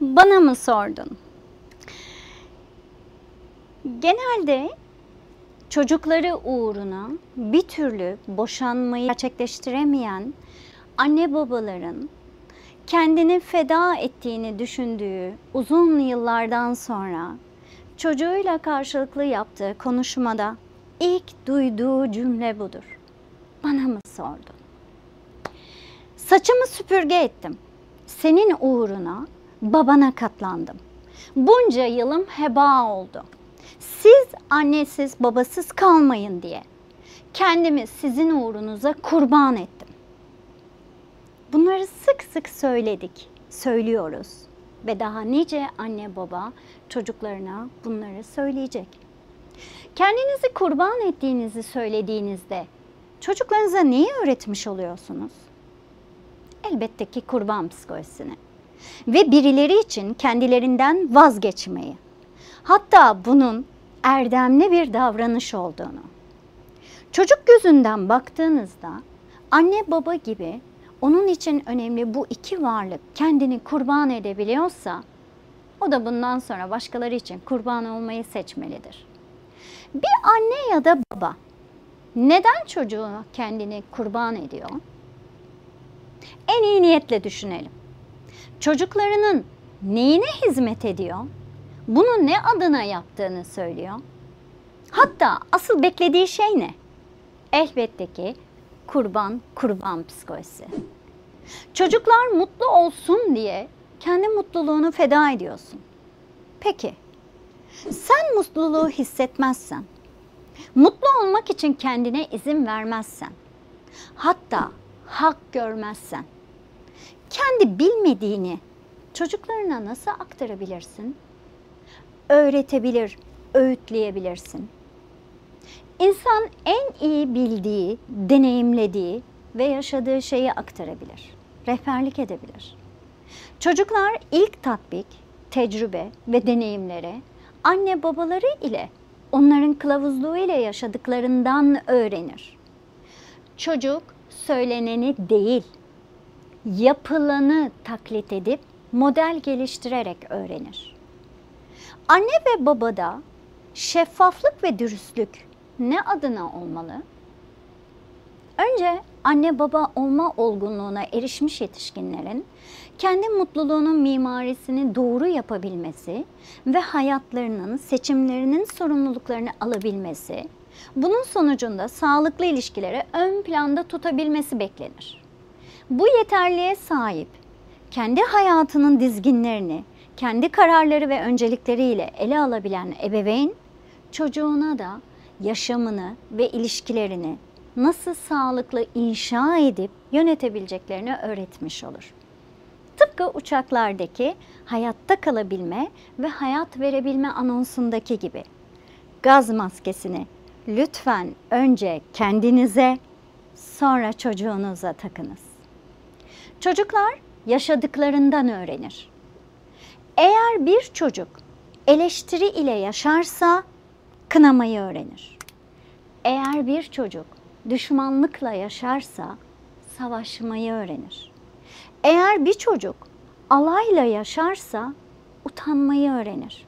Bana mı sordun? Genelde çocukları uğruna bir türlü boşanmayı gerçekleştiremeyen anne babaların kendini feda ettiğini düşündüğü uzun yıllardan sonra çocuğuyla karşılıklı yaptığı konuşmada ilk duyduğu cümle budur. Bana mı sordun? Saçımı süpürge ettim. Senin uğruna babana katlandım. Bunca yılım heba oldu. Siz annesiz babasız kalmayın diye kendimi sizin uğrunuza kurban ettim. Bunları sık sık söyledik, söylüyoruz ve daha nice anne baba çocuklarına bunları söyleyecek. Kendinizi kurban ettiğinizi söylediğinizde çocuklarınıza neyi öğretmiş oluyorsunuz? Elbette ki kurban psikolojisini ve birileri için kendilerinden vazgeçmeyi. Hatta bunun erdemli bir davranış olduğunu. Çocuk gözünden baktığınızda anne baba gibi onun için önemli bu iki varlık kendini kurban edebiliyorsa o da bundan sonra başkaları için kurban olmayı seçmelidir. Bir anne ya da baba neden çocuğu kendini kurban ediyor? En iyi niyetle düşünelim. Çocuklarının neyine hizmet ediyor? Bunu ne adına yaptığını söylüyor. Hatta asıl beklediği şey ne? Elbette ki kurban kurban psikolojisi. Çocuklar mutlu olsun diye kendi mutluluğunu feda ediyorsun. Peki sen mutluluğu hissetmezsen, mutlu olmak için kendine izin vermezsen, hatta hak görmezsen, kendi bilmediğini çocuklarına nasıl aktarabilirsin? Öğretebilir, öğütleyebilirsin. İnsan en iyi bildiği, deneyimlediği ve yaşadığı şeyi aktarabilir, rehberlik edebilir. Çocuklar ilk tatbik, tecrübe ve deneyimlere anne babaları ile onların kılavuzluğu ile yaşadıklarından öğrenir. Çocuk söyleneni değil, yapılanı taklit edip model geliştirerek öğrenir. Anne ve babada şeffaflık ve dürüstlük ne adına olmalı? Önce anne baba olma olgunluğuna erişmiş yetişkinlerin kendi mutluluğunun mimarisini doğru yapabilmesi ve hayatlarının, seçimlerinin sorumluluklarını alabilmesi, bunun sonucunda sağlıklı ilişkileri ön planda tutabilmesi beklenir. Bu yeterliğe sahip, kendi hayatının dizginlerini, kendi kararları ve öncelikleriyle ele alabilen ebeveyn, çocuğuna da yaşamını ve ilişkilerini nasıl sağlıklı inşa edip yönetebileceklerini öğretmiş olur. Tıpkı uçaklardaki hayatta kalabilme ve hayat verebilme anonsundaki gibi. Gaz maskesini lütfen önce kendinize sonra çocuğunuza takınız. Çocuklar yaşadıklarından öğrenir. Eğer bir çocuk eleştiri ile yaşarsa kınamayı öğrenir. Eğer bir çocuk düşmanlıkla yaşarsa savaşmayı öğrenir. Eğer bir çocuk alayla yaşarsa utanmayı öğrenir.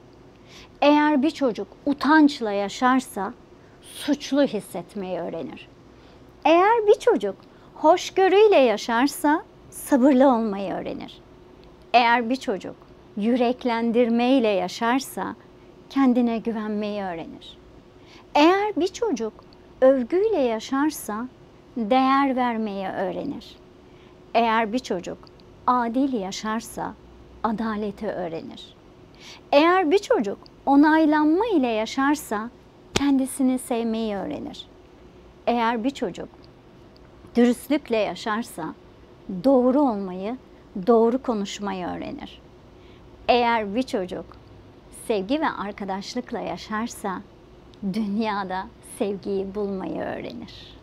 Eğer bir çocuk utançla yaşarsa suçlu hissetmeyi öğrenir. Eğer bir çocuk hoşgörüyle yaşarsa sabırlı olmayı öğrenir. Eğer bir çocuk yüreklendirmeyle yaşarsa kendine güvenmeyi öğrenir. Eğer bir çocuk övgüyle yaşarsa değer vermeyi öğrenir. Eğer bir çocuk adil yaşarsa adaleti öğrenir. Eğer bir çocuk onaylanma ile yaşarsa kendisini sevmeyi öğrenir. Eğer bir çocuk dürüstlükle yaşarsa doğru olmayı, doğru konuşmayı öğrenir. Eğer bir çocuk sevgi ve arkadaşlıkla yaşarsa dünyada sevgiyi bulmayı öğrenir.